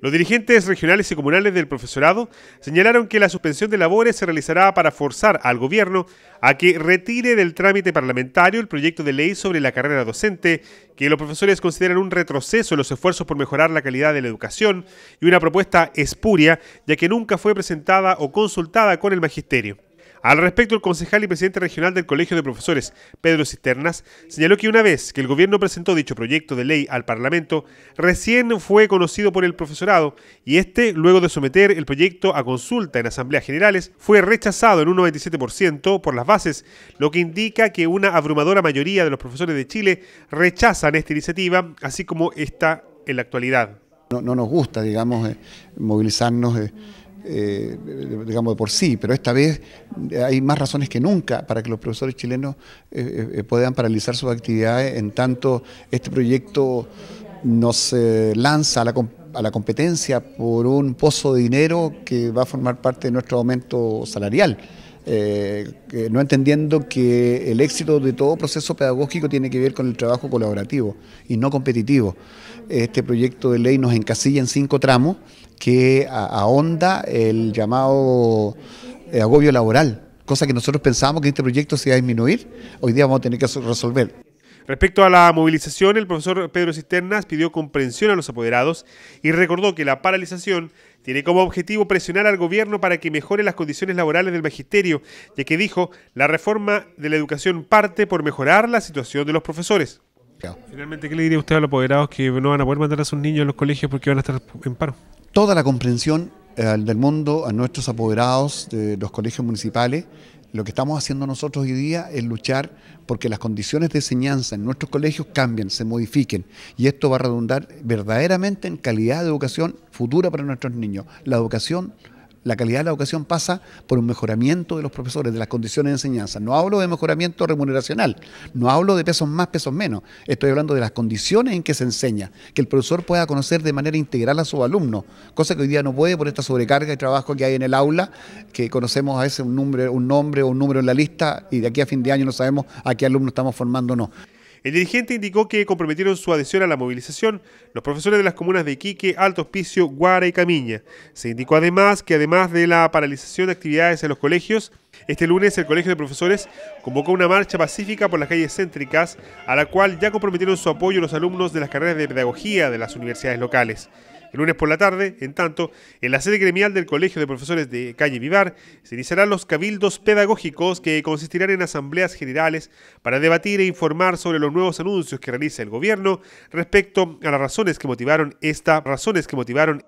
Los dirigentes regionales y comunales del profesorado señalaron que la suspensión de labores se realizará para forzar al gobierno a que retire del trámite parlamentario el proyecto de ley sobre la carrera docente, que los profesores consideran un retroceso en los esfuerzos por mejorar la calidad de la educación y una propuesta espuria, ya que nunca fue presentada o consultada con el magisterio. Al respecto, el concejal y presidente regional del Colegio de Profesores, Pedro Cisternas, señaló que una vez que el gobierno presentó dicho proyecto de ley al Parlamento, recién fue conocido por el profesorado y este, luego de someter el proyecto a consulta en asambleas generales, fue rechazado en un 97% por las bases, lo que indica que una abrumadora mayoría de los profesores de Chile rechazan esta iniciativa, así como está en la actualidad. No, nos gusta, digamos, eh, movilizarnos. Eh, eh, digamos, de por sí, pero esta vez hay más razones que nunca para que los profesores chilenos eh, eh, puedan paralizar sus actividades en tanto este proyecto nos lanza a la, a la competencia por un pozo de dinero que va a formar parte de nuestro aumento salarial. no entendiendo que el éxito de todo proceso pedagógico tiene que ver con el trabajo colaborativo y no competitivo. Este proyecto de ley nos encasilla en cinco tramos que ahonda el llamado eh, agobio laboral, cosa que nosotros pensábamos que este proyecto se iba a disminuir, hoy día vamos a tener que resolver. Respecto a la movilización, el profesor Pedro Cisternas pidió comprensión a los apoderados y recordó que la paralización tiene como objetivo presionar al gobierno para que mejore las condiciones laborales del magisterio, ya que dijo, la reforma de la educación parte por mejorar la situación de los profesores. Finalmente, ¿qué le diría usted a los apoderados que no van a poder mandar a sus niños a los colegios porque van a estar en paro? Toda la comprensión eh, del mundo a nuestros apoderados de los colegios municipales. Lo que estamos haciendo nosotros hoy día es luchar porque las condiciones de enseñanza en nuestros colegios cambien, se modifiquen y esto va a redundar verdaderamente en calidad de educación futura para nuestros niños. La educación la calidad de la educación pasa por un mejoramiento de los profesores, de las condiciones de enseñanza. No hablo de mejoramiento remuneracional, no hablo de pesos más, pesos menos. Estoy hablando de las condiciones en que se enseña, que el profesor pueda conocer de manera integral a sus alumnos, cosa que hoy día no puede por esta sobrecarga de trabajo que hay en el aula, que conocemos a veces un nombre, un nombre o un número en la lista y de aquí a fin de año no sabemos a qué alumno estamos formando o no. El dirigente indicó que comprometieron su adhesión a la movilización los profesores de las comunas de Iquique, Alto Hospicio, Guara y Camiña. Se indicó además que además de la paralización de actividades en los colegios, este lunes el Colegio de Profesores convocó una marcha pacífica por las calles céntricas, a la cual ya comprometieron su apoyo los alumnos de las carreras de pedagogía de las universidades locales. El lunes por la tarde, en tanto, en la sede gremial del Colegio de Profesores de Calle Vivar se iniciarán los cabildos pedagógicos que consistirán en asambleas generales para debatir e informar sobre los nuevos anuncios que realiza el gobierno respecto a las razones que motivaron esta razones que motivaron